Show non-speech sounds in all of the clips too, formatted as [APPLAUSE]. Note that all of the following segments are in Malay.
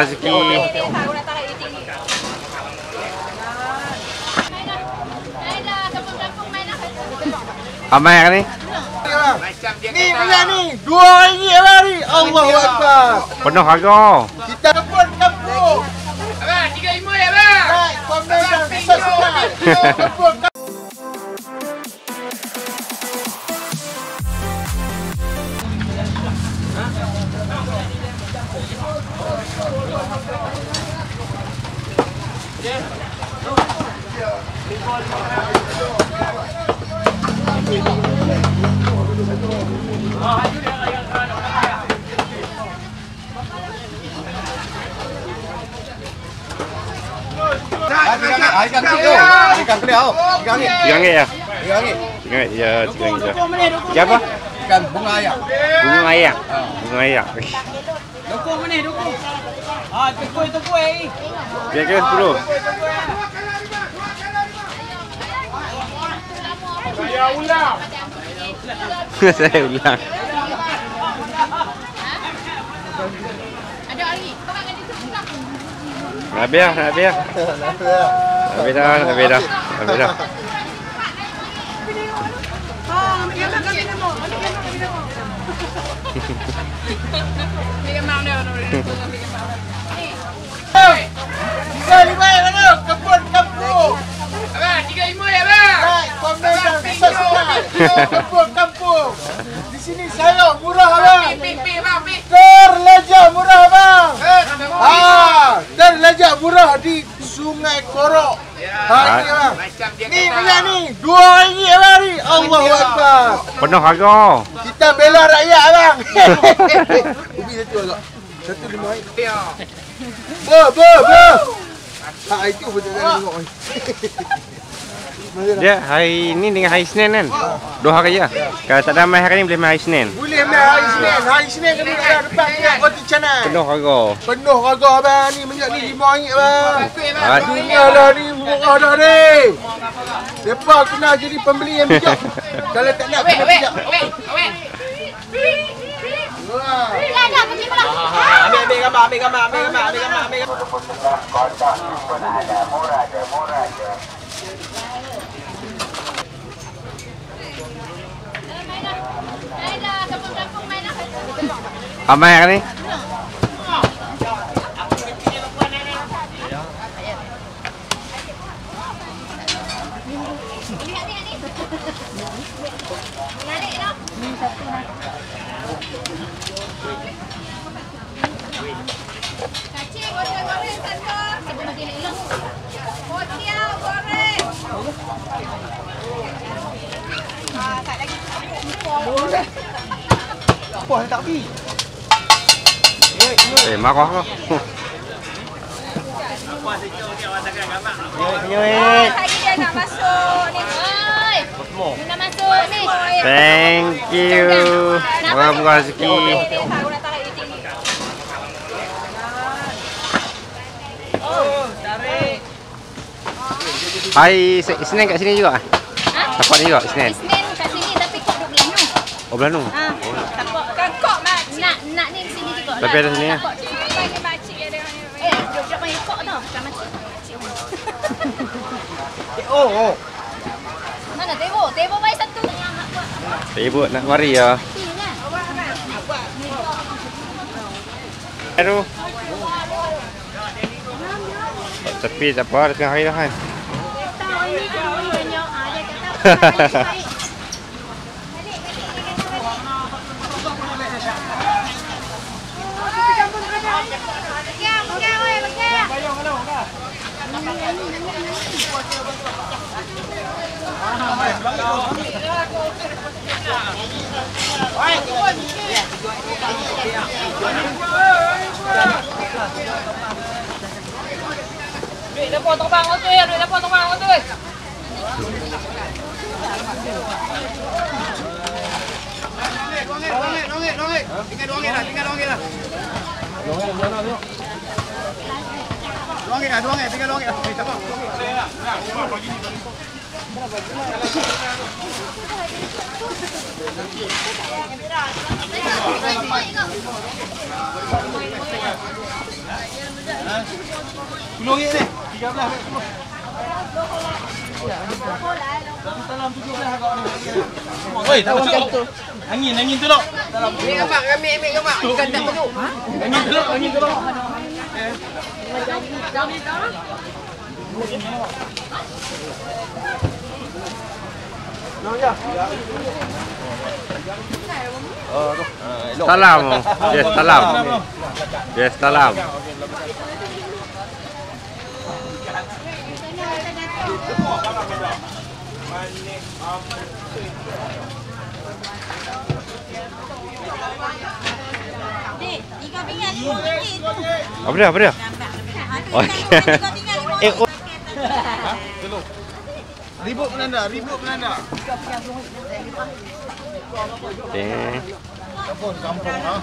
rezeki. Amai kan ni? Ni ingat ni, dua ringgit lah ni. Allahu Akbar. Penuh harga. Kita kebun kampung. Abang, tiga lima ya bang. Right, komen dan subscribe. Kebun kampung. Ikan kecil tu. Ikan kecil tu. Ikan ni. Tiga ringgit ya? Ikan ni. Tiga ringgit ya, tiga ringgit ya. Tiga apa? Ikan bunga ayak. Bunga ayak. Bunga ayak. Dukung mana dukung? Ah, tukui tukui. Dia ke sepuluh? Saya ulang. [LAUGHS] Saya ulang. Ada lagi. Kau makan di sebelah. Habis dah, habis dah. Habis dah, habis dah. Habis dah. Bikin mau dia. Tiga lima yang mana? Kebun kampung. Abang, tiga lima ya bang. Right, komen dan subscribe. Kebun kampung. Di sini saya murah bang. Pi, pi, bang, pi. Terlejak murah bang. Kata mau. Ah, terlejak murah di Sungai Korok. Ha ni bang. Macam dia Ni ingat ni, dua ringgit lah ni. Akbar. Penuh harga. Kita bela rakyat bang. Ubi satu agak. Satu lima air. Ya. Ber, ber, ber. Ha itu betul kan tengok. [LAUGHS] Dia hari ni dengan hari Senin kan? Dua hari je. Kalau tak ada mai hari ni boleh mai hari Senin. Boleh mai hari Senin. Hari Senin kena ada depan dia roti canai. Penuh harga. Penuh harga bang ni minyak ni lima ringgit bang. Ah, Dunia dah ni murah dah ni. Depa kena jadi pembeli yang bijak. [LAUGHS] Kalau tak nak kena bijak. awek, awek. Wah. Dah dah pergi pula. Ambil, ambil gambar, ambil gambar, ambil gambar, ambil gambar, ambil gambar. Dah dah kampung-kampung main lah. Amai kan ni? Lihat ni ni. Menarik dah. Kacang goreng-goreng satu. Sebelum makin elok. Kotiau goreng. Ah, tak lagi. Apa tak pi? Eh, marah kau. Oh, hari dia nak masuk ni. Oi. Dia nak masuk ni. Thank you. Moga-moga rezeki. Tarik di sini. Hari Se- Senin kat sini juga? Ha? Dapat ni juga Senin. Isnin kat sini tapi kok duduk belah ni. Oh, belah tu. Ha. Kan kok mak. Nak nak ni sini juga. Tapi ada sini, ya? Tapak panggil makcik dia. Eh, duduk panggil kok tau. Bukan makcik. [LAUGHS] Oh, oh. Mana tebo? Tebo baik satu. Ribut nak mari ya. Aduh. Tepi tak apa, dah tengah hari dah kan. Tahu ini kan banyak. Ah, dia kata. Duit dapur terbang tu ya, duit dapur terbang tu. Tinggal dua ringgit lah, tinggal dua ringgit lah. Dua ringgit lah, dua ringgit, tinggal dua ringgit. Eh, tak apa. Puluh ringgit ni. Tiga belas. Puluh. Dalam tujuh belas agak ni. Oi, tak masuk. Angin, angin tu dok. Ambil gambar, ambil, gambar. Bukan tak tunjuk. Angin dok, angin dok. em cho ta làm yes ta làm yes ta làm Thank you. Apa dia? Apa dia? Oh, [LAUGHS] Okey. Lima Eh, oh. Ribut penanda, ribut penanda. Eh. Kampung, kampung ha.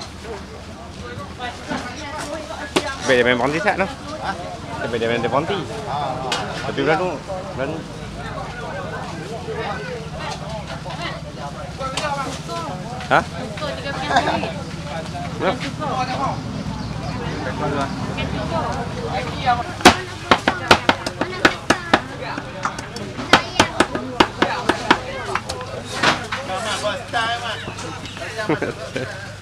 Baik dia main ponti sat tu. Baik dia main ponti. Tapi bulan tu, bulan 来。[LAUGHS]